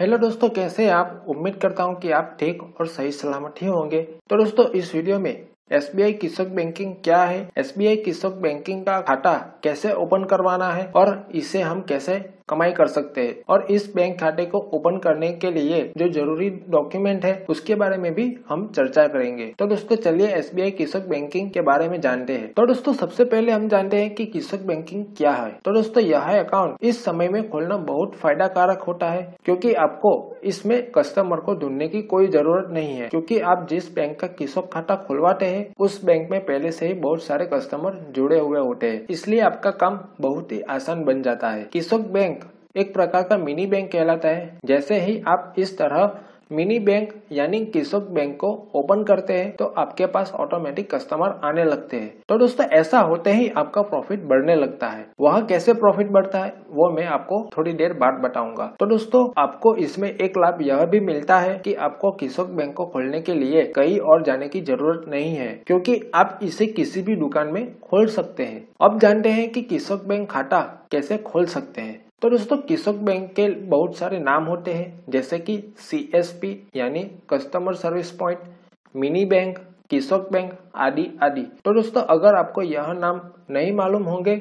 Hello दोस्तों, कैसे आप? उम्मीद करता हूँ कि आप ठीक और सही सलामत ही होंगे। तो दोस्तों, इस वीडियो में एस बी आई बैंकिंग क्या है? एस बी आई बैंकिंग का खाता कैसे ओपन करवाना है? और इसे हम कैसे कमाई कर सकते हैं। और इस बैंक खाते को ओपन करने के लिए जो ज़रूरी डॉक्यूमेंट है, उसके बारे में भी हम चर्चा करेंगे। तो दोस्तों, चलिए एस बी बैंकिंग के बारे में जानते हैं। तो दोस्तों, सबसे पहले हम जानते हैं कि कृषक बैंकिंग क्या है। तो दोस्तों, यह अकाउंट। इस समय में खोलना बहुत फ़ायदा कारक होता है, क्योंकि आपको इसमें कस्टमर को ढूँढने की कोई ज़रूरत नहीं है। क्योंकि आप जिस बैंक का कृषक खाता खुलवाते हैं, उस बैंक में पहले से ही बहुत सारे कस्टमर जुड़े हुए होते हैं। इसलिए आपका काम बहुत ही आसान बन जाता है। कृषक बैंक एक प्रकार का मिनी बैंक कहलाता है। जैसे ही आप इस तरह मिनी बैंक यानी कृषक बैंक को ओपन करते हैं तो आपके पास ऑटोमेटिक कस्टमर आने लगते हैं। तो दोस्तों, ऐसा होते ही आपका प्रॉफिट बढ़ने लगता है। वह कैसे प्रॉफिट बढ़ता है, वो मैं आपको थोड़ी देर बाद बताऊँगा। तो दोस्तों, आपको इसमें एक लाभ यह भी मिलता है कि आपको कृषक बैंक को खोलने के लिए कहीं और जाने की ज़रूरत नहीं है, क्योंकि आप इसे किसी भी दुकान में खोल सकते हैं। अब जानते हैं कि कृषक बैंक खाता कैसे खोल सकते हैं। तो दोस्तों किसोक बैंक के बहुत सारे नाम होते हैं, जैसे कि CSP यानी customer service point mini bank kiosk bank, आदि आदि। तो दोस्तों अगर आपको यह नाम नहीं मालूम होंगे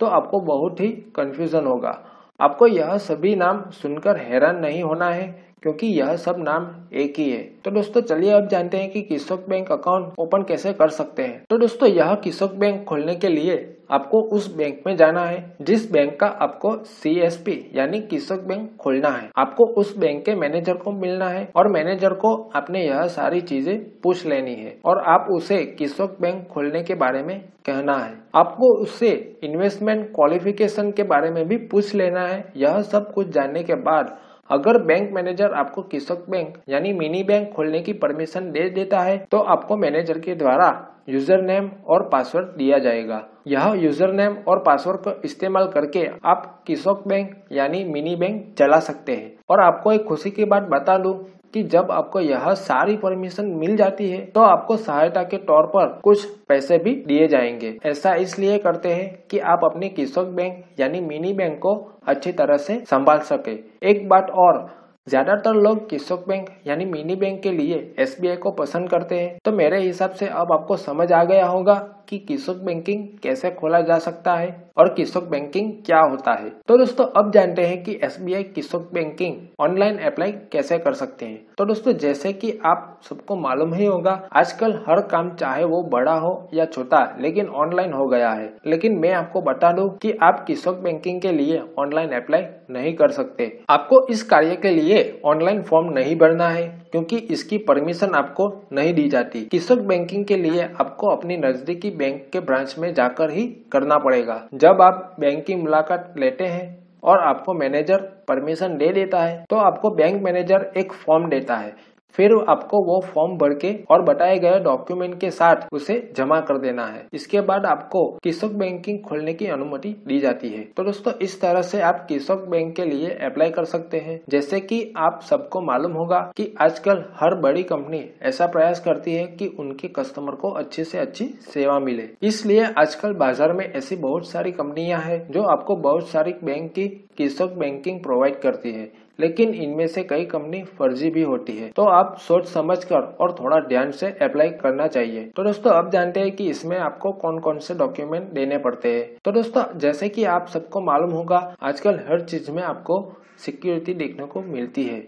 तो आपको बहुत ही कंफ्यूजन होगा। आपको यह सभी नाम सुनकर हैरान नहीं होना है क्योंकि यह सब नाम एक ही है। तो दोस्तों, चलिए अब जानते हैं कि कृषक बैंक अकाउंट ओपन कैसे कर सकते हैं। तो दोस्तों, यह कृषक बैंक खोलने के लिए आपको उस बैंक में जाना है, जिस बैंक का आपको सी एस पी यानी कृषक बैंक खोलना है। आपको उस बैंक के मैनेजर को मिलना है और मैनेजर को आपने यह सारी चीज़ें पूछ लेनी है और आप उसे कृषक बैंक खोलने के बारे में कहना है। आपको उससे इन्वेस्टमेंट क्वालिफिकेशन के बारे में भी पूछ लेना है। यह सब कुछ जानने के बाद अगर बैंक मैनेजर आपको किसक बैंक यानी मिनी बैंक खोलने की परमिशन दे देता है तो आपको मैनेजर के द्वारा यूज़र नेम और पासवर्ड दिया जाएगा। यह यूज़र नेम और पासवर्ड का इस्तेमाल करके आप किसोक बैंक यानी मिनी बैंक चला सकते हैं। और आपको एक खुशी की बात बता दूँ कि जब आपको यह सारी परमिशन मिल जाती है तो आपको सहायता के तौर पर कुछ पैसे भी दिए जाएँगे। ऐसा इसलिए करते हैं कि आप अपने कृषक बैंक यानी मिनी बैंक को अच्छी तरह से संभाल सके। एक बात और, ज़्यादातर लोग कृषक बैंक यानी मिनी बैंक के लिए एसबीआई को पसंद करते हैं। तो मेरे हिसाब से अब आपको समझ आ गया होगा कि कृषक बैंकिंग कैसे खोला जा सकता है और कृषक बैंकिंग क्या होता है। तो दोस्तों, अब जानते हैं कि एस बी आई कृषक बैंकिंग ऑनलाइन अप्लाई कैसे कर सकते हैं। तो दोस्तों, जैसे कि आप सबको मालूम ही होगा, आजकल हर काम चाहे वो बड़ा हो या छोटा, लेकिन ऑनलाइन हो गया है। लेकिन मैं आपको बता दूँ कि आप कृषक बैंकिंग के लिए ऑनलाइन अप्लाई नहीं कर सकते। आपको इस कार्य के लिए ऑनलाइन फॉर्म नहीं भरना है, क्योंकि इसकी परमिशन आपको नहीं दी जाती। कृषक बैंकिंग के लिए आपको अपनी नजदीकी बैंक के ब्रांच में जाकर ही करना पड़ेगा। जब आप बैंक की मुलाकात लेते हैं और आपको मैनेजर परमिशन दे देता है तो आपको बैंक मैनेजर एक फॉर्म देता है। फिर आपको वो फॉर्म भर के और बताए गए डॉक्यूमेंट के साथ उसे जमा कर देना है। इसके बाद आपको कृषक बैंकिंग खोलने की अनुमति दी जाती है। तो दोस्तों, इस तरह से आप कृषक बैंक के लिए अप्लाई कर सकते हैं। जैसे कि आप सबको मालूम होगा कि आजकल हर बड़ी कंपनी ऐसा प्रयास करती है कि उनके कस्टमर को अच्छी से अच्छी सेवा मिले। इसलिए आजकल बाज़ार में ऐसी बहुत सारी कंपनियाँ हैं जो आपको बहुत सारी बैंक की कृषक बैंकिंग प्रोवाइड करती है। लेकिन इनमें से कई कंपनी फर्जी भी होती है। तो आप सोच समझ कर और थोड़ा ध्यान से अप्लाई करना चाहिए। तो दोस्तों अब जानते हैं कि इसमें आपको कौन कौन से डॉक्यूमेंट देने पड़ते हैं। तो दोस्तों, जैसे कि आप सबको मालूम होगा, आजकल हर चीज़ में आपको सिक्योरिटी देखने को मिलती है।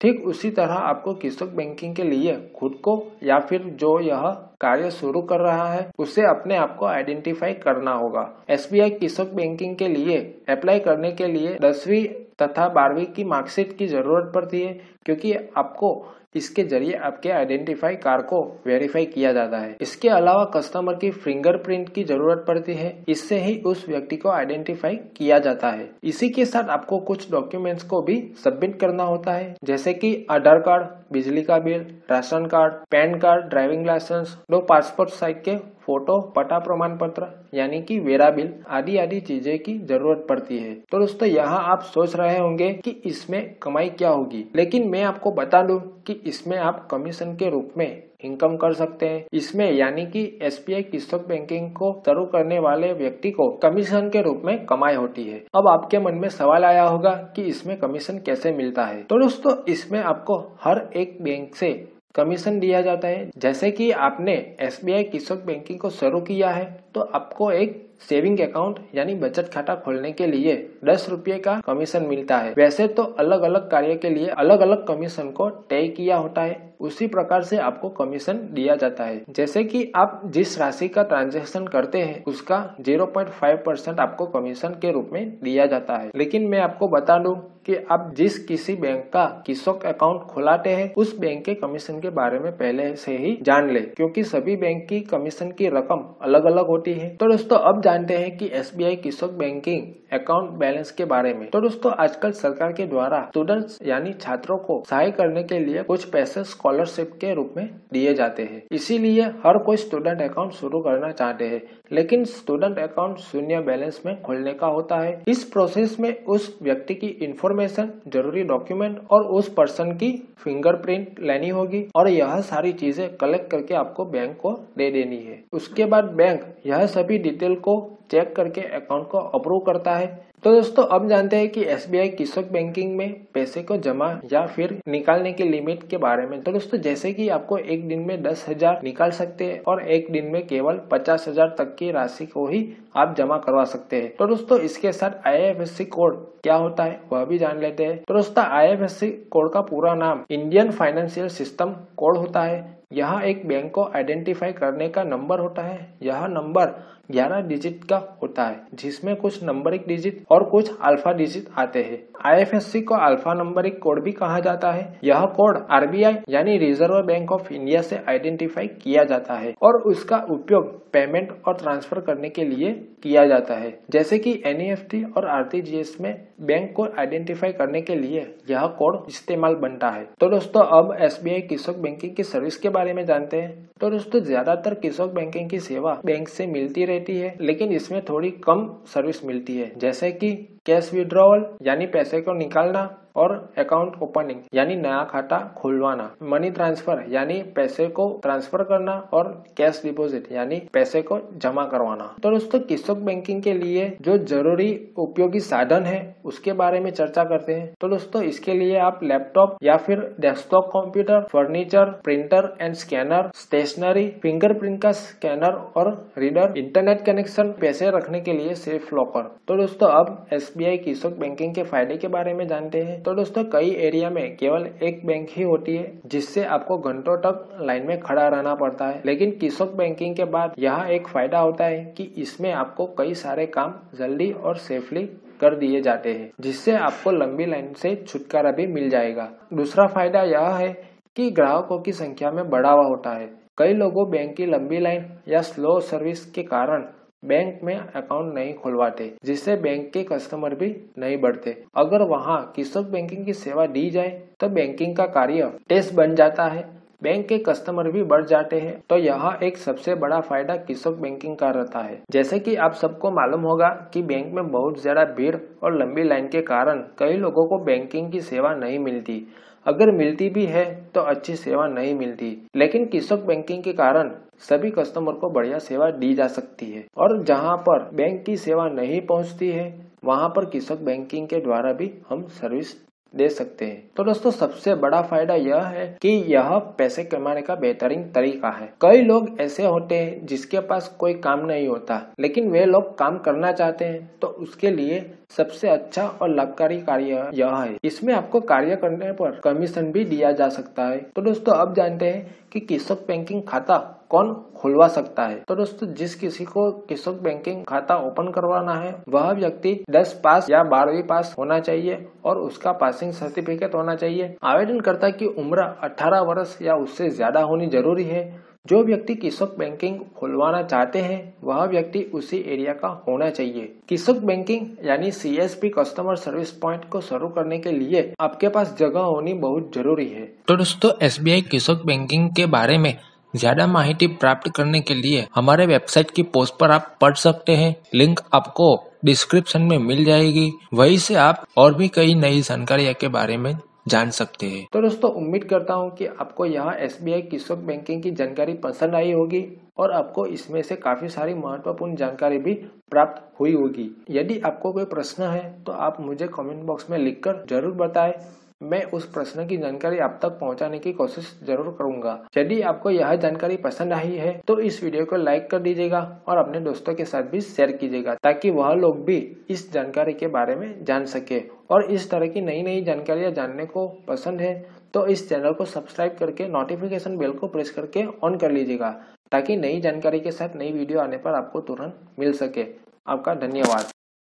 ठीक उसी तरह आपको कृषक बैंकिंग के लिए खुद को या फिर जो यह कार्य शुरू कर रहा है, उसे अपने आप को आइडेंटिफाई करना होगा। एस बी आई कृषक बैंकिंग के लिए अप्लाई करने के लिए दसवीं तथा बारहवीं की मार्कशीट की ज़रूरत पड़ती है, क्योंकि आपको इसके ज़रिए आपके आइडेंटिफाई कार को वेरीफाई किया जाता है। इसके अलावा कस्टमर की फिंगरप्रिंट की ज़रूरत पड़ती है, इससे ही उस व्यक्ति को आइडेंटिफाई किया जाता है। इसी के साथ आपको कुछ डॉक्यूमेंट्स को भी सबमिट करना होता है, जैसे कि आधार कार्ड, बिजली का bill, ration card, PAN card driving licence दो पासपोर्ट साइज़ के फ़ोटो, पटा प्रमाण पत्र, यानी कि वेरा बिल, आदि आदि चीज़ें की ज़रूरत पड़ती है। तो दोस्तों, यहाँ आप सोच रहे होंगे कि इसमें कमाई क्या होगी। लेकिन मैं आपको बता दूँ कि इसमें आप कमीशन के रूप में इनकम कर सकते हैं। इसमें यानी कि एसबीआई किस्तक बैंकिंग को शुरू करने वाले व्यक्ति को कमीशन के रूप में कमाई होती है। अब आपके मन में सवाल आया होगा कि इसमें कमीशन कैसे मिलता है? तो दोस्तों, इसमें आपको हर एक बैंक से कमीशन दिया जाता है। जैसे कि आपने एस किशोक बैंकिंग को शुरू किया है तो आपको एक सेविंग अकाउंट यानी बचत खाता खोलने के लिए दस रुपये का कमीशन मिलता है। वैसे तो अलग अलग कार्य के लिए अलग अलग कमीशन को तय किया होता है। उसी प्रकार से आपको कमीशन दिया जाता है। जैसे कि आप जिस राशि का ट्रांजेक्शन करते हैं, उसका 0.5 परसेंट आपको कमीशन के रूप में दिया जाता है। लेकिन मैं आपको बता दूँ कि आप जिस किसी बैंक का किसक अकाउंट खोलाते हैं, उस बैंक के कमीशन के बारे में पहले से ही जान ले। क्योंकि सभी बैंक की कमीशन की रकम अलग अलग होती है। तो दोस्तों, अब जानते हैं कि S B I kiosk banking account balance के बारे में। तो दोस्तों, आजकल सरकार के द्वारा स्टूडेंट्स यानी छात्रों को सहाय करने के लिए कुछ पैसे स्कॉलरशिप के रूप में दिए जाते हैं। इसीलिए हर कोई स्टूडेंट अकाउंट शुरू करना चाहते हैं, लेकिन स्टूडेंट अकाउंट शून्य बैलेंस में खोलने का होता है। इस प्रोसेस में उस व्यक्ति की इंफॉर्मेशन ज़रूरी डॉक्यूमेंट और उस पर्सन की फिंगरप्रिंट लेनी होगी और यह सारी चीज़ें कलेक्ट करके आपको बैंक को दे देनी है। उसके बाद बैंक यह सभी डिटेल को चेक करके अकाउंट को अप्रूव करता है। तो दोस्तों, अब जानते हैं कि एस किसक बैंकिंग में पैसे को जमा या फिर निकालने की लिमिट के बारे में। तो दोस्तों, जैसे कि आपको एक दिन में दस हज़ार निकाल सकते हैं और एक दिन में केवल पचास हज़ार तक की राशि को ही आप जमा करवा सकते हैं। तो दोस्तों, इसके साथ आईएफएससी कोड क्या होता है, वह भी जान लेते हैं। तो दोस्तों आईएफएससी कोड का पूरा नाम इंडियन फाइनेंशियल सिस्टम कोड होता है। यह एक बैंक को आइडेंटिफाई करने का नंबर होता है। यह नंबर 11 डिजिट का होता है, जिसमें कुछ नंबरिक डिजिट और कुछ अल्फ़ा डिजिट आते हैं। आईएफएससी को अल्फ़ा नंबरिक कोड भी कहा जाता है। यह कोड आरबीआई यानी रिज़र्व बैंक ऑफ़ इंडिया से आइडेंटिफाई किया जाता है और उसका उपयोग पेमेंट और ट्रांसफ़र करने के लिए किया जाता है। जैसे कि एनईएफटी और आरटीजीएस में बैंक को आइडेंटिफाई करने के लिए यह कोड इस्तेमाल बनता है। तो दोस्तों, अब एसबीआई किसक बैंकिंग की सर्विस के बारे में जानते हैं। तो दोस्तों, ज़्यादातर किसक बैंकिंग की सेवा बैंक से मिलती रहती है, लेकिन इसमें थोड़ी कम सर्विस मिलती है। जैसे कि कैश विड्रॉवल यानी पैसे को निकालना। और अकाउंट ओपनिंग यानी नया खाता खुलवाना। मनी ट्रांसफ़र यानी पैसे को ट्रांसफ़र करना और कैश डिपॉजिट यानी पैसे को जमा करवाना। तो दोस्तों, किसक बैंकिंग के लिए जो ज़रूरी उपयोगी साधन है, उसके बारे में चर्चा करते हैं। तो दोस्तों, इसके लिए आप लैपटॉप या फिर desktop computer furniture printer and scanner stationery fingerprint का स्कैनर और रीडर इंटरनेट कनेक्शन पैसे रखने के लिए सेफ़ लॉकर तो दोस्तों, अब एस एसबीआई किसक बैंकिंग के फ़ायदे के बारे में जानते हैं। तो दोस्तों कई एरिया में केवल एक बैंक ही होती है, जिससे आपको घंटों तक लाइन में खड़ा रहना पड़ता है। लेकिन किसक बैंकिंग के बाद यहाँ एक फ़ायदा होता है कि इसमें आपको कई सारे काम जल्दी और सेफली कर दिए जाते हैं, जिससे आपको लंबी लाइन से छुटकारा भी मिल जाएगा। दूसरा फ़ायदा यह है कि ग्राहकों की संख्या में बढ़ावा होता है। कई लोगों बैंक की लंबी लाइन या स्लो सर्विस के कारण बैंक में अकाउंट नहीं खुलवाते, जिससे बैंक के कस्टमर भी नहीं बढ़ते। अगर वहाँ किसक बैंकिंग की सेवा दी जाए तो बैंकिंग का कार्य टेस्ट बन जाता है। बैंक के कस्टमर भी बढ़ जाते हैं। तो यह एक सबसे बड़ा फ़ायदा किसक बैंकिंग का रहता है? जैसे कि आप सबको मालूम होगा कि बैंक में बहुत ज़्यादा भीड़ और लंबी लाइन के कारण कई लोगों को बैंकिंग की सेवा नहीं मिलती। अगर मिलती भी है तो अच्छी सेवा नहीं मिलती। लेकिन किसक बैंकिंग के कारण सभी कस्टमर को बढ़िया सेवा दी जा सकती है। और जहाँ पर बैंक की सेवा नहीं पहुँचती है, वहाँ पर किसक बैंकिंग के द्वारा भी हम सर्विस दे सकते हैं। तो दोस्तों, सबसे बड़ा फ़ायदा यह है कि यह पैसे कमाने का बेहतरीन तरीका है। कई लोग ऐसे होते हैं जिसके पास कोई काम नहीं होता, लेकिन वे लोग काम करना चाहते हैं। तो उसके लिए सबसे अच्छा और लाभकारी कार्य यह है। इसमें आपको कार्य करने पर कमीशन भी दिया जा सकता है। तो दोस्तों, अब जानते हैं कि किसक बैंकिंग खाता कौन खुलवा सकता है? तो दोस्तों, जिस किसी को किसक बैंकिंग खाता ओपन करवाना है, वह व्यक्ति 10 पास या बारहवीं पास होना चाहिए और उसका पासिंग सर्टिफिकेट होना चाहिए। आवेदनकर्ता की उम्र 18 वर्ष या उससे ज़्यादा होनी ज़रूरी है। जो व्यक्ति किसक बैंकिंग खुलवाना चाहते हैं, वह व्यक्ति उसी एरिया का होना चाहिए। किसक बैंकिंग यानी सीएसपी कस्टमर सर्विस पॉइंट को शुरू करने के लिए आपके पास जगह होनी बहुत ज़रूरी है। तो दोस्तों एस बी किसक बैंकिंग के बारे में ज़्यादा माहिती प्राप्त करने के लिए हमारे वेबसाइट की पोस्ट पर आप पढ़ सकते हैं। लिंक आपको डिस्क्रिप्शन में मिल जाएगी। वहीं से आप और भी कई नई जानकारियों के बारे में जान सकते हैं। तो दोस्तों, उम्मीद करता हूँ कि आपको यह एस बी आई कृषक बैंकिंग की जानकारी पसंद आई होगी और आपको इसमें से काफ़ी सारी महत्वपूर्ण जानकारी भी प्राप्त हुई होगी। यदि आपको कोई प्रश्न है तो आप मुझे कमेंट बॉक्स में लिखकर ज़रूर बताएँ। मैं उस प्रश्न की जानकारी आप तक पहुँचाने की कोशिश ज़रूर करूँगा। यदि आपको यह जानकारी पसंद आई है तो इस वीडियो को लाइक कर दीजिएगा और अपने दोस्तों के साथ भी शेयर कीजिएगा, ताकि वह लोग भी इस जानकारी के बारे में जान सके। और इस तरह की नई नई जानकारियाँ जानने को पसंद है तो इस चैनल को सब्सक्राइब करके नोटिफिकेशन बेल को प्रेस करके ऑन कर लीजिएगा, ताकि नई जानकारी के साथ नई वीडियो आने पर आपको तुरंत मिल सके। आपका धन्यवाद।